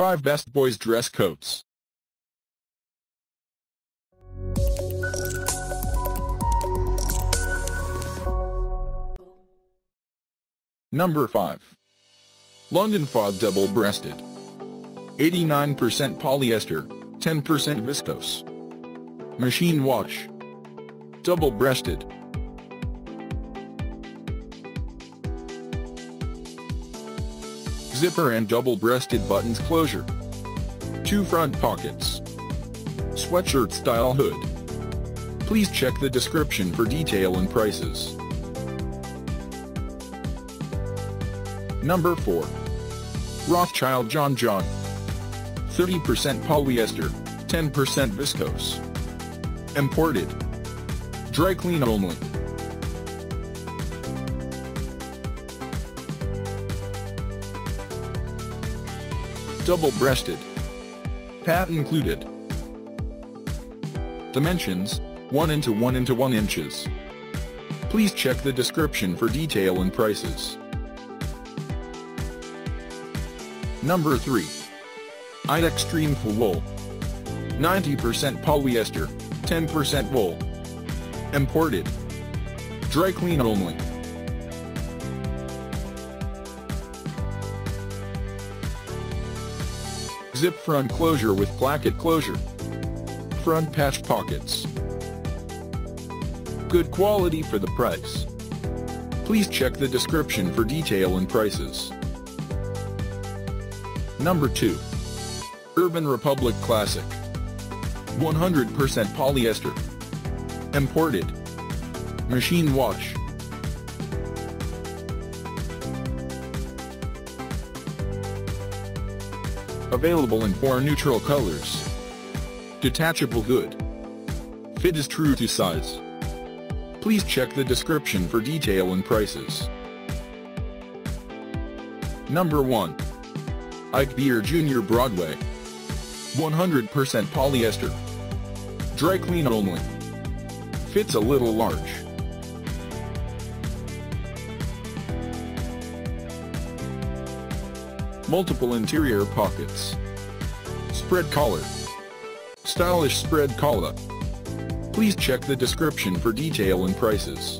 5 Best Boys Dress Coats Number 5. London Fog Double-Breasted 89% polyester, 10% viscose. Machine wash. Double-breasted. Zipper and double-breasted buttons closure. Two front pockets. Sweatshirt style hood. Please check the description for detail and prices. Number 4. Rothschild John John. 30% polyester, 10% viscose. Imported. Dry clean only. Double-breasted. Pad included. Dimensions, 1 into 1 into 1 inches. Please check the description for detail and prices. Number 3. Ide Extreme Faux Wool. 90% polyester, 10% wool. Imported. Dry clean only. Zip front closure with placket closure. Front patch pockets. Good quality for the price. Please check the description for detail and prices. Number 2. Urban Republic Classic. 100% polyester. Imported. Machine wash. Available in four neutral colors. Detachable hood. Fit is true to size. Please check the description for detail and prices. Number 1. Ike Behar Jr. Broadway. 100% polyester. Dry clean only. Fits a little large. Multiple interior pockets. Spread collar. Stylish spread collar. Please check the description for detail and prices.